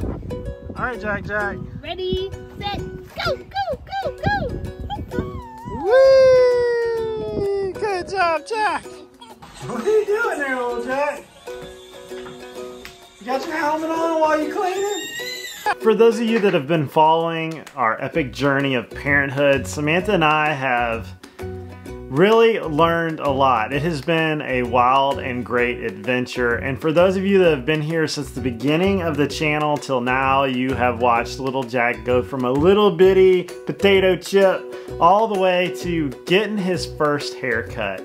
All right, Jack, Jack. Ready, set, go, go, go, go. Whee! Good job, Jack. What are you doing there, old Jack? You got your helmet on while you're cleaning? For those of you that have been following our epic journey of parenthood, Samantha and I have really learned a lot. It has been a wild and great adventure. And for those of you that have been here since the beginning of the channel till now, you have watched little Jack go from a little bitty potato chip all the way to getting his first haircut.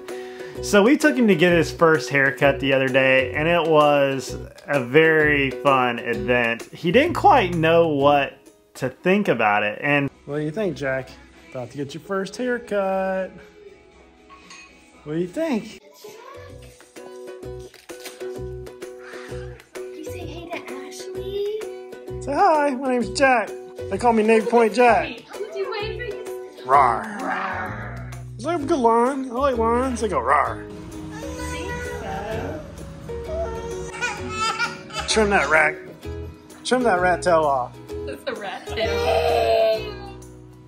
So we took him to get his first haircut the other day and it was a very fun event. He didn't quite know what to think about it. And what do you think, Jack? About to get your first haircut. What do you think? You say hey to Ashley. Say hi, my name's Jack. They call me Navy Point Jack. Did you wait for you? Rawr. Is that a good line? I like lines. They go rawr. Trim that rat. Trim that rat tail off. It's a rat tail.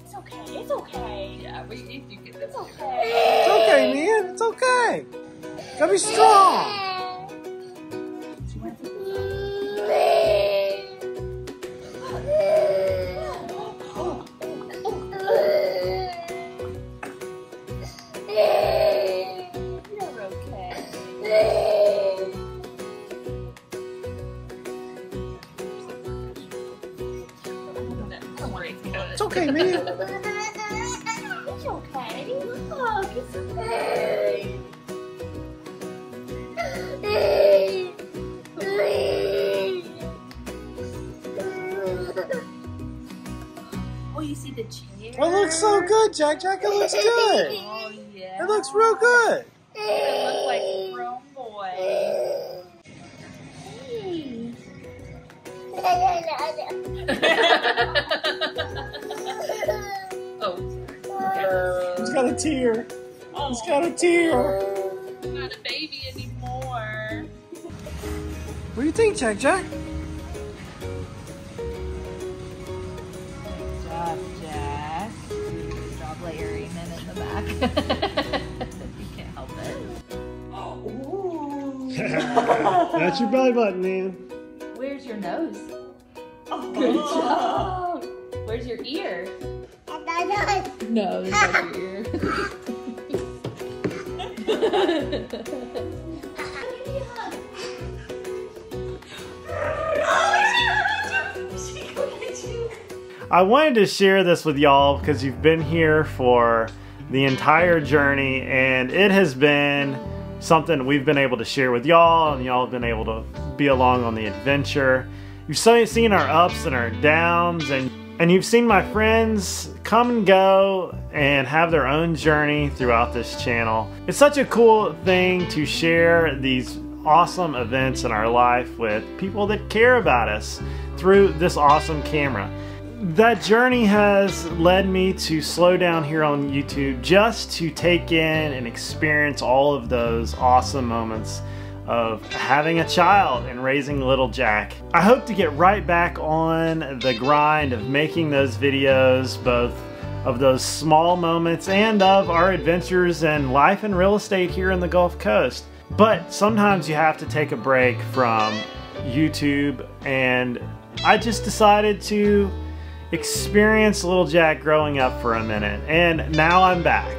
It's okay, it's okay. Yeah, we It's okay. Man. It's okay. Gotta be strong. It's okay, man. Oh, you see the chair? It looks so good, Jack. Jack, it looks good. Oh yeah. It looks real good. It looks like Chrome Boy. oh, sorry. He's got a tear. Oh, He's got a tear. not a baby anymore. What do you think, Jack? Jack? Good job, Jack. Good job layering it in the back. you can't help it. That's your belly button, man. Where's your nose? Oh, good job. Where's your ear? No, there's not your ear. I wanted to share this with y'all because you've been here for the entire journey and it has been something we've been able to share with y'all and y'all have been able to be along on the adventure. You've seen our ups and our downs and and you've seen my friends come and go and have their own journey throughout this channel. It's such a cool thing to share these awesome events in our life with people that care about us through this awesome camera that journey has led me to slow down here on YouTube just to take in and experience all of those awesome moments of having a child and raising little Jack. I hope to get right back on the grind of making those videos, both of those small moments and of our adventures and life and real estate here in the Gulf Coast. But sometimes you have to take a break from YouTube and I just decided to experience little Jack growing up for a minute, and now I'm back.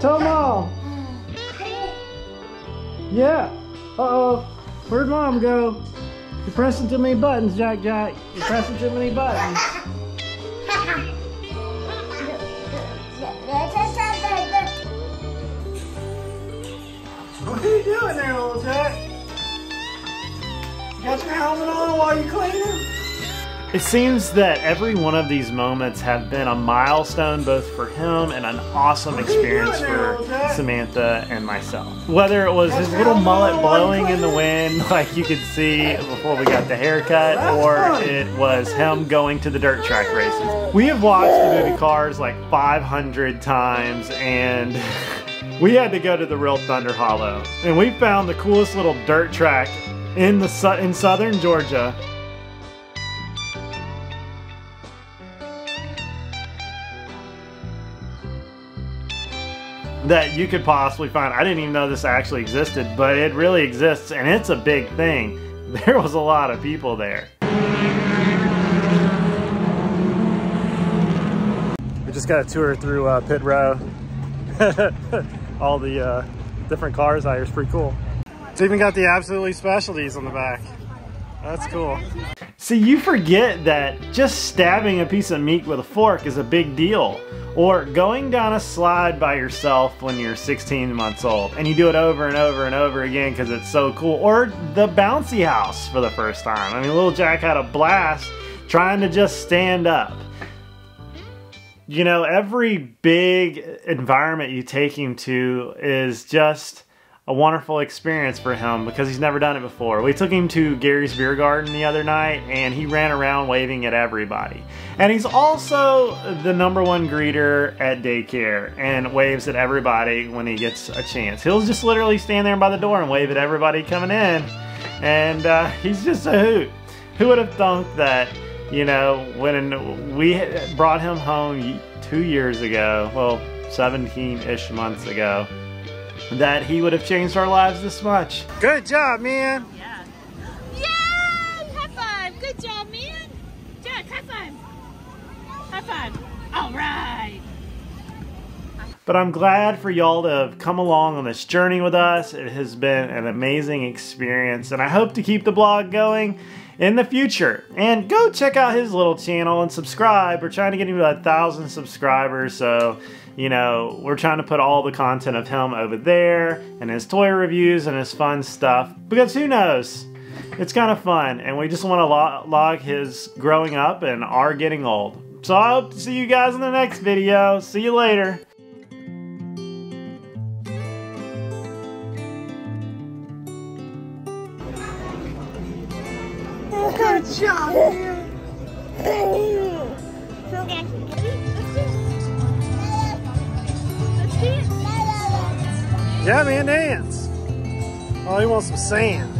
Tell mom. Yeah. Uh oh. Where'd mom go? You're pressing too many buttons, Jack Jack. You're pressing too many buttons. What are you doing there, little Jack? You got your helmet on while you're cleaning? It seems that every one of these moments have been a milestone both for him and an awesome experience for Samantha and myself. Whether it was his little mullet blowing in the wind like you could see before we got the haircut or it was him going to the dirt track races. We have watched the movie Cars like 500 times and we had to go to the real Thunder Hollow and we found the coolest little dirt track in the in southern Georgia that you could possibly find. I didn't even know this actually existed, but it really exists and it's a big thing. There was a lot of people there. We just got a tour through uh, pit row. All the uh, different cars out here is pretty cool. It's even got the absolutely specialties on the back. That's cool. See, you forget that just stabbing a piece of meat with a fork is a big deal or going down a slide by yourself when you're 16 months old and you do it over and over and over again because it's so cool or the bouncy house for the first time. I mean little jack had a blast trying to just stand up. You know every big environment you take him to is just a wonderful experience for him because he's never done it before. We took him to Gary's Beer Garden the other night and he ran around waving at everybody. And he's also the number one greeter at daycare and waves at everybody when he gets a chance. He'll just literally stand there by the door and wave at everybody coming in. And uh, he's just a hoot. Who would have thunk that, you know, when we brought him home two years ago, well, 17-ish months ago, that he would have changed our lives this much. Good job, man. Yeah. Yay! High five. Good job, man. Jack, high five. High five. All right. But I'm glad for y'all to have come along on this journey with us. It has been an amazing experience, and I hope to keep the blog going in the future. And go check out his little channel and subscribe. We're trying to get him to a thousand subscribers, so you know, we're trying to put all the content of him over there and his toy reviews and his fun stuff because who knows? It's kind of fun and we just want to log, log his growing up and our getting old. So I hope to see you guys in the next video. See you later. Good job, Yeah, man, dance. Oh, he wants some sand.